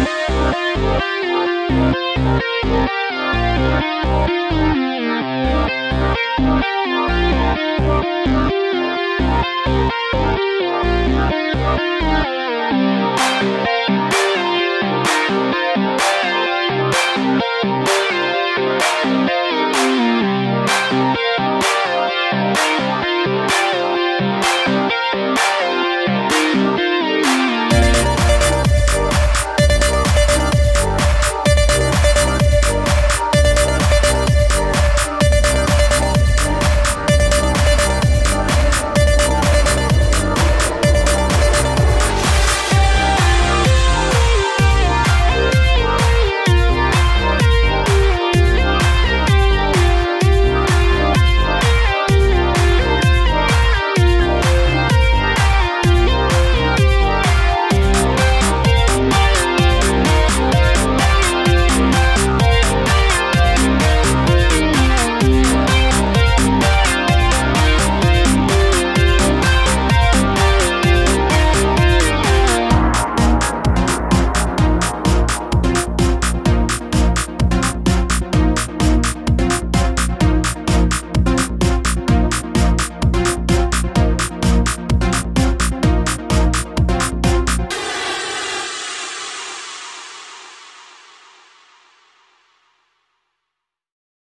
Música